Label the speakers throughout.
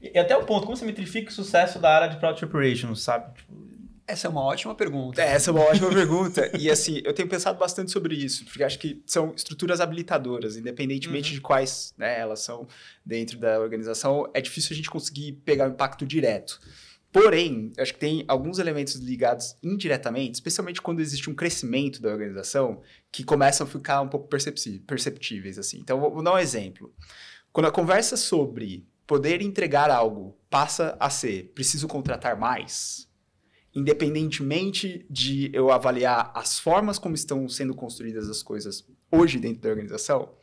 Speaker 1: E até o ponto, como você metrifica o sucesso da área de Product Operations, sabe? Tipo,
Speaker 2: essa é uma ótima pergunta.
Speaker 3: É, essa é uma ótima pergunta. E assim, eu tenho pensado bastante sobre isso, porque acho que são estruturas habilitadoras, independentemente uhum. de quais né, elas são dentro da organização, é difícil a gente conseguir pegar o impacto direto. Porém, acho que tem alguns elementos ligados indiretamente, especialmente quando existe um crescimento da organização, que começam a ficar um pouco perceptíveis. assim. Então, vou dar um exemplo. Quando a conversa sobre poder entregar algo passa a ser preciso contratar mais, independentemente de eu avaliar as formas como estão sendo construídas as coisas hoje dentro da organização,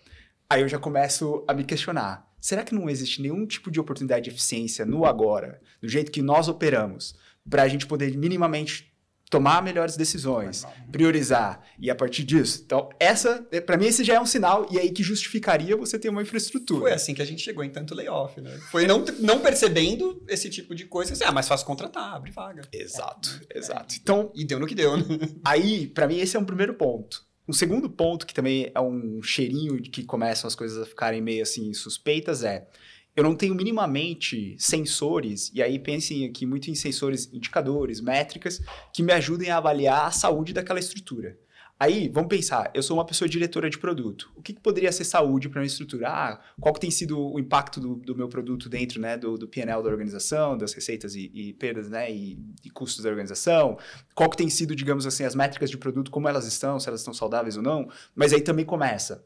Speaker 3: aí eu já começo a me questionar. Será que não existe nenhum tipo de oportunidade de eficiência no agora, do jeito que nós operamos, para a gente poder minimamente tomar melhores decisões, priorizar e a partir disso. Então, essa, é, para mim, esse já é um sinal e aí que justificaria você ter uma infraestrutura.
Speaker 2: Foi assim que a gente chegou em tanto layoff, né? Foi não, não percebendo esse tipo de coisa, assim, ah, mais fácil contratar, abre vaga.
Speaker 3: Exato, é, exato. É. Então,
Speaker 2: e deu no que deu, né?
Speaker 3: Aí, para mim, esse é um primeiro ponto. Um segundo ponto, que também é um cheirinho de que começam as coisas a ficarem meio assim suspeitas, é eu não tenho minimamente sensores, e aí pensem aqui muito em sensores, indicadores, métricas, que me ajudem a avaliar a saúde daquela estrutura. Aí, vamos pensar, eu sou uma pessoa diretora de produto. O que, que poderia ser saúde para minha estrutura? Ah, qual que tem sido o impacto do, do meu produto dentro né, do, do PNL da organização, das receitas e, e perdas né, e, e, custos da organização? Qual que tem sido, digamos assim, as métricas de produto, como elas estão, se elas estão saudáveis ou não? Mas aí também começa.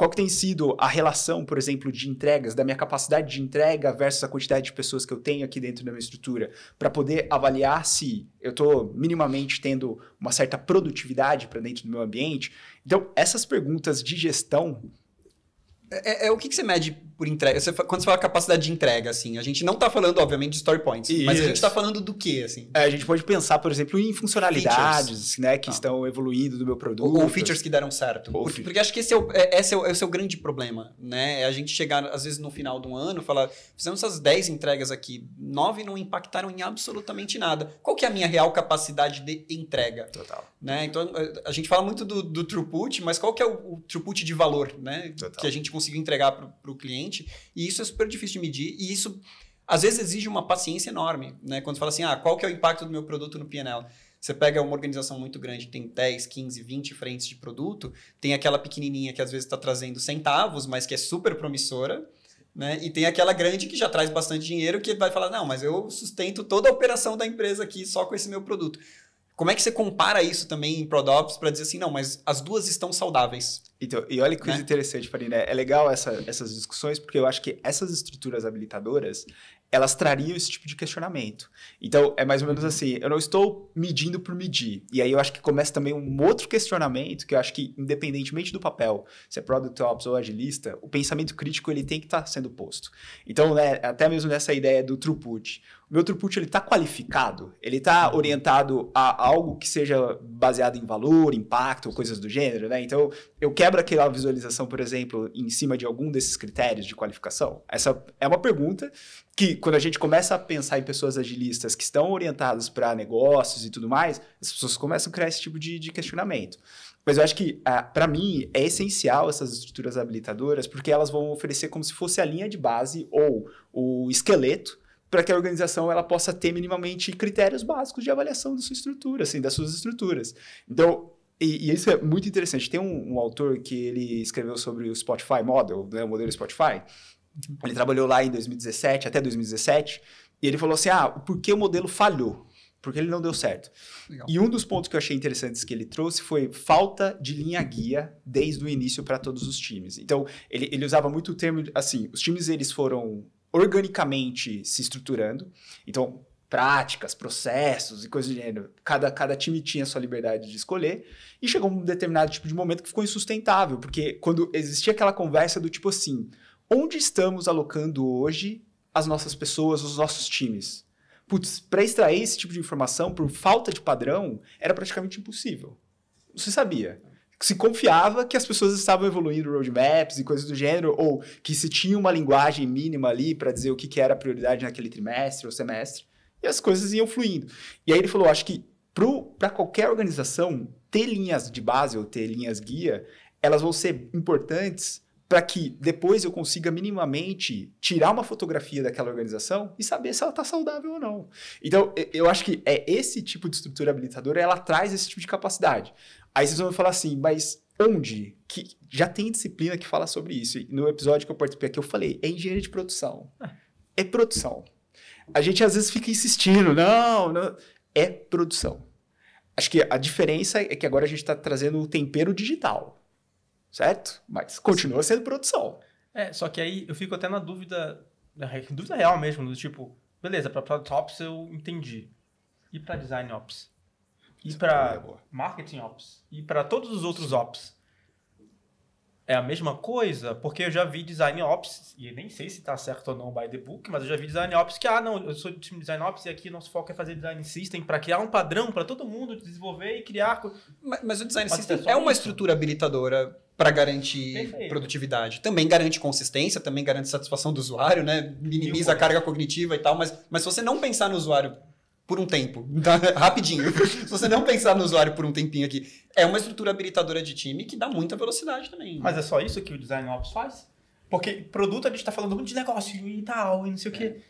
Speaker 3: Qual que tem sido a relação, por exemplo, de entregas, da minha capacidade de entrega versus a quantidade de pessoas que eu tenho aqui dentro da minha estrutura, para poder avaliar se eu estou minimamente tendo uma certa produtividade para dentro do meu ambiente? Então, essas perguntas de gestão
Speaker 2: é, é, é, o que, que, você mede por entrega? Você, quando você fala capacidade de entrega, assim, a gente não está falando, obviamente, de story points, Isso. mas a gente está falando do que, assim?
Speaker 3: É, a gente pode pensar, por exemplo, em funcionalidades, né, que ah. estão evoluindo do meu produto.
Speaker 2: Ou, ou features que deram certo. Porque, porque, acho que esse, é o, é, esse é o, esse é o grande problema, né? É a gente chegar, às vezes, no final do ano, falar, fizemos essas 10 entregas aqui, 9 não impactaram em absolutamente nada. Qual que é a minha real capacidade de entrega?
Speaker 3: Total.
Speaker 2: Né? Então, a gente fala muito do, do throughput, mas qual que é o, o throughput de valor, né?
Speaker 3: Total.
Speaker 2: Que a gente conseguiu entregar para o cliente. E isso é super difícil de medir. E isso, às vezes, exige uma paciência enorme. Né? Quando você fala assim, ah, qual que é o impacto do meu produto no PNL? Você pega uma organização muito grande, tem 10, 15, 20 frentes de produto, tem aquela pequenininha que às vezes está trazendo centavos, mas que é super promissora, né? E tem aquela grande que já traz bastante dinheiro que vai falar, não, mas eu sustento toda a operação da empresa aqui só com esse meu produto. Como é que você compara isso também em ProdOps para dizer assim, não, mas as duas estão saudáveis?
Speaker 3: Então, e olha que coisa né? interessante, Farina. É legal essa, essas discussões, porque eu acho que essas estruturas habilitadoras, elas trariam esse tipo de questionamento. Então, é mais ou menos uhum. assim, eu não estou medindo por medir. E aí eu acho que começa também um outro questionamento, que eu acho que, independentemente do papel, se é Product Ops ou agilista, o pensamento crítico ele tem que estar tá sendo posto. Então, né, até mesmo nessa ideia do throughput. Meu throughput ele está qualificado, ele está uhum. orientado a algo que seja baseado em valor, impacto, coisas do gênero, né? Então, eu quebro aquela visualização, por exemplo, em cima de algum desses critérios de qualificação? Essa é uma pergunta que, quando a gente começa a pensar em pessoas agilistas que estão orientadas para negócios e tudo mais, as pessoas começam a criar esse tipo de, de questionamento. Mas eu acho que, ah, para mim, é essencial essas estruturas habilitadoras, porque elas vão oferecer como se fosse a linha de base ou o esqueleto para que a organização ela possa ter minimamente critérios básicos de avaliação da sua estrutura, assim, das suas estruturas. Então, e, e, isso é muito interessante. Tem um, um, autor que ele escreveu sobre o Spotify Model, né, o modelo Spotify. Ele trabalhou lá em 2017, até 2017, e ele falou assim: ah, por que o modelo falhou? Porque ele não deu certo. Legal. E um dos pontos que eu achei interessantes que ele trouxe foi falta de linha guia desde o início para todos os times. Então, ele, ele usava muito o termo assim: os times eles foram organicamente se estruturando. Então, práticas, processos e coisas do gênero. Cada, cada time tinha sua liberdade de escolher. E chegou um determinado tipo de momento que ficou insustentável, porque quando existia aquela conversa do tipo assim: onde estamos alocando hoje as nossas pessoas, os nossos times? Putz, para extrair esse tipo de informação por falta de padrão, era praticamente impossível. Você sabia se confiava que as pessoas estavam evoluindo roadmaps e coisas do gênero, ou que se tinha uma linguagem mínima ali para dizer o que, que era a prioridade naquele trimestre ou semestre e as coisas iam fluindo. E aí ele falou: acho que para qualquer organização, ter linhas de base ou ter linhas guia, elas vão ser importantes para que depois eu consiga minimamente tirar uma fotografia daquela organização e saber se ela está saudável ou não. Então, eu acho que é esse tipo de estrutura habilitadora, ela traz esse tipo de capacidade. Aí vocês vão falar assim, mas onde? Que já tem disciplina que fala sobre isso. E no episódio que eu participei aqui, eu falei, é engenharia de produção. É produção. A gente às vezes fica insistindo, não, não. É produção. Acho que a diferença é que agora a gente está trazendo o tempero digital certo? Mas continua sendo produção.
Speaker 1: É, só que aí eu fico até na dúvida, na dúvida real mesmo, do tipo, beleza, para Product Ops eu entendi. E para Design Ops? E para é Marketing Ops? E para todos os outros Ops? é a mesma coisa, porque eu já vi design ops, e nem sei se está certo ou não by the book, mas eu já vi design ops que, ah, não, eu sou do time design ops e aqui nosso foco é fazer design system para criar um padrão para todo mundo desenvolver e criar.
Speaker 2: Mas, mas o design mas system é, é uma estrutura habilitadora para garantir Perfeito. produtividade. Também garante consistência, também garante satisfação do usuário, né? Minimiza a carga cognitiva e tal, mas, mas se você não pensar no usuário por um tempo, tá? rapidinho. Se você não pensar no usuário por um tempinho aqui, é uma estrutura habilitadora de time que dá muita velocidade também.
Speaker 1: Mas é só isso que o Design Ops faz? Porque produto a gente está falando muito de negócio e tal, e não sei o quê.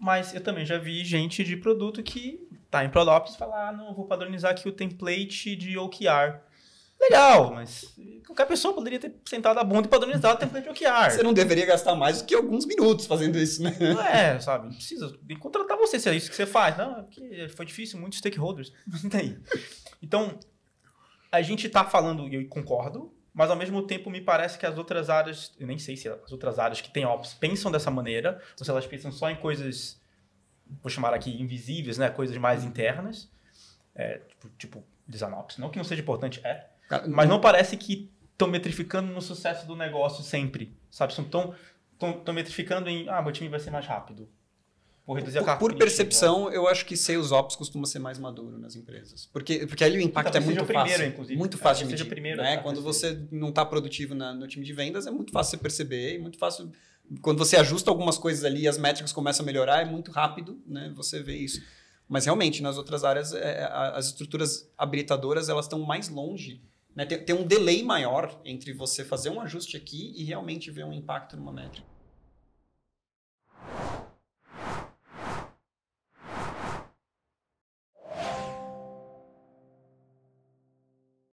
Speaker 1: Mas eu também já vi gente de produto que tá em ProDops e fala, ah, não, vou padronizar aqui o template de OKR. Legal, mas qualquer pessoa poderia ter sentado a bunda e padronizado o template de OKR.
Speaker 2: Você não deveria gastar mais do que alguns minutos fazendo isso, né?
Speaker 1: Não é, sabe? Não precisa contratar você se é isso que você faz. Não, é porque foi difícil, muitos stakeholders. Então, a gente está falando, e eu concordo, mas ao mesmo tempo me parece que as outras áreas, eu nem sei se as outras áreas que têm ops pensam dessa maneira, ou se elas pensam só em coisas, vou chamar aqui invisíveis, né? Coisas mais internas, é, tipo, tipo. Não que não seja importante, é. Mas não parece que estão metrificando no sucesso do negócio sempre, sabe? Estão tão metrificando em, ah, meu time vai ser mais rápido.
Speaker 2: Vou reduzir por, a Por percepção, eu acho que sales ops costuma ser mais maduro nas empresas. Porque, porque ali o impacto é muito fácil. Primeiro, inclusive. Muito fácil de medir. Primeiro, né? Quando você não está produtivo na, no time de vendas, é muito fácil você perceber e muito fácil... Quando você ajusta algumas coisas ali e as métricas começam a melhorar, é muito rápido, né? Você vê isso. Mas realmente, nas outras áreas, é, as estruturas habilitadoras, elas estão mais longe né? Tem, tem um delay maior entre você fazer um ajuste aqui e realmente ver um impacto numa métrica.